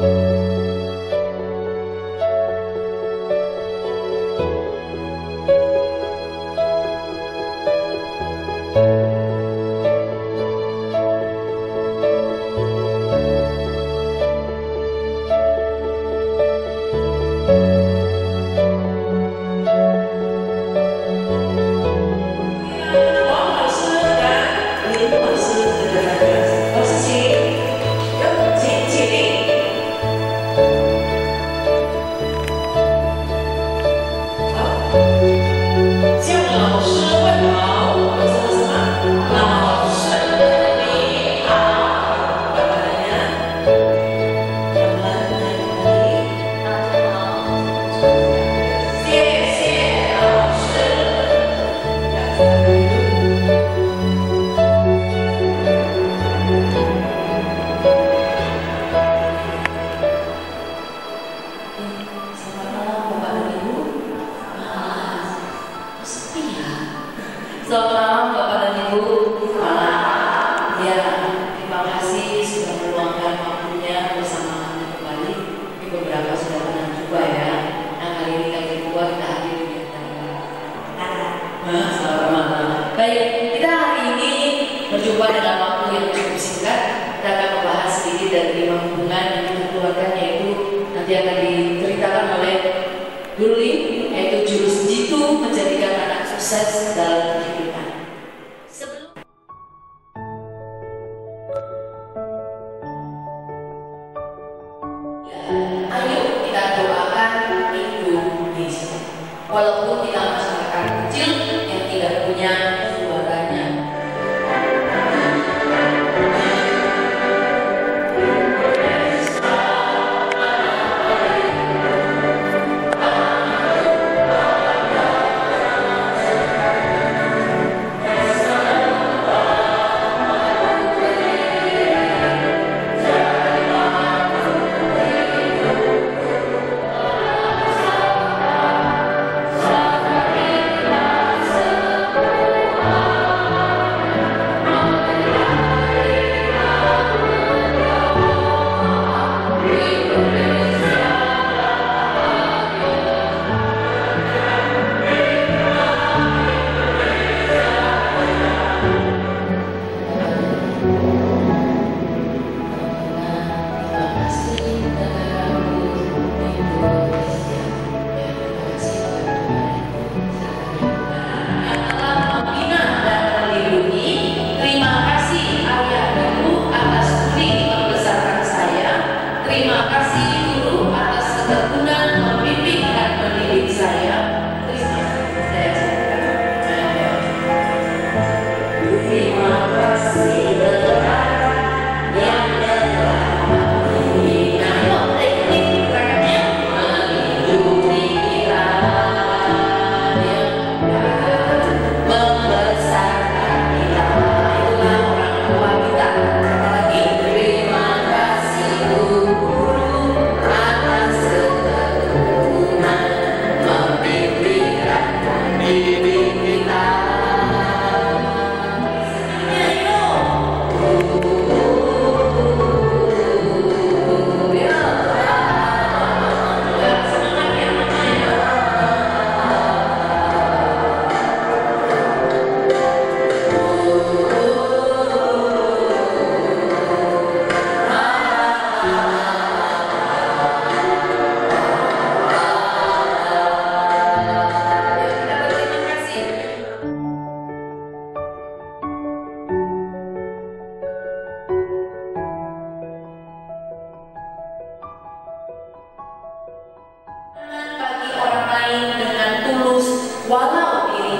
oh ini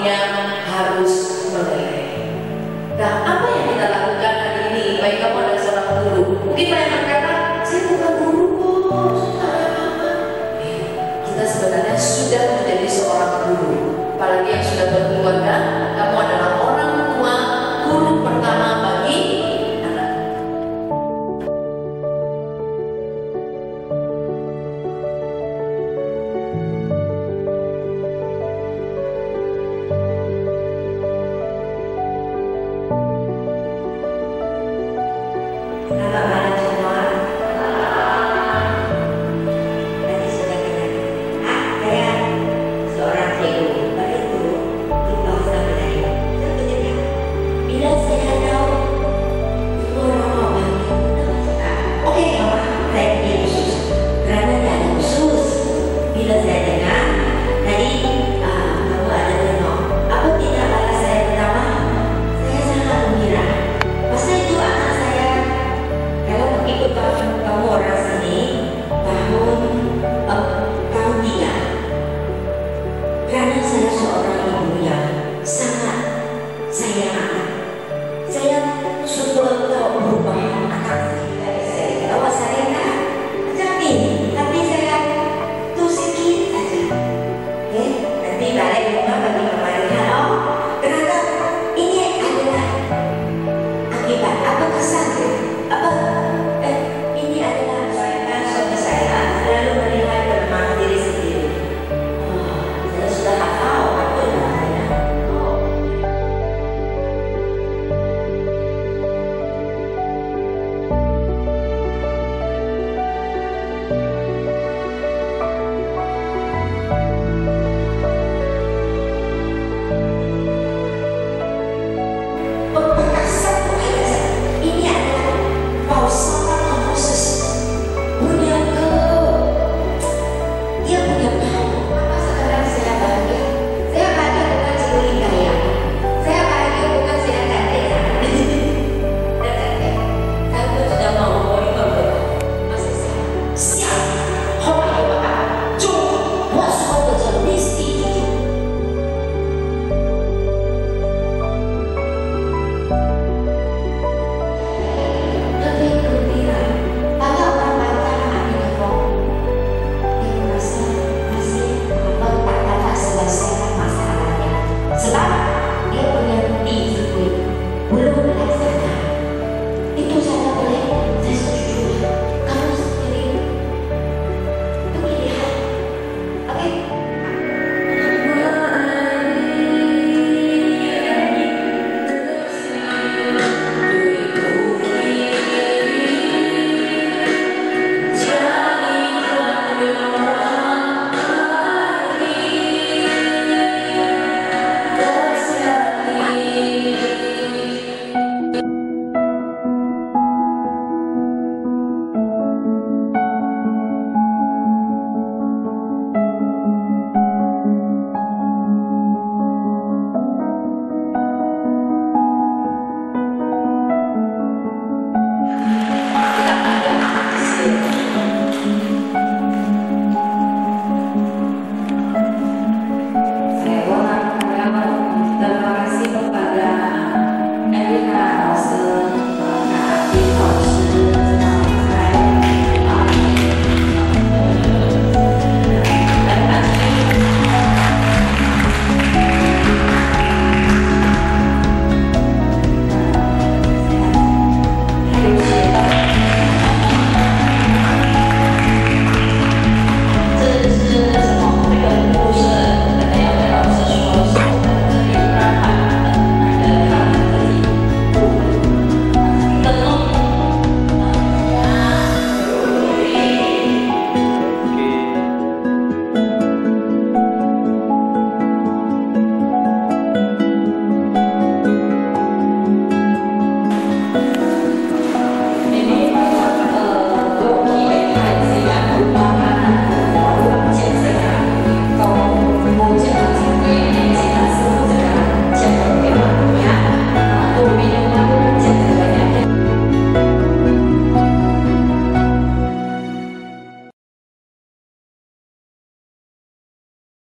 yang harus menilai. Nah, apa yang kita lakukan hari ini? Baik kamu adalah seorang guru. Mungkin banyak berkata, saya bukan guru kok, iya, Kita sebenarnya sudah menjadi seorang guru, apalagi yang sudah berkeluarga,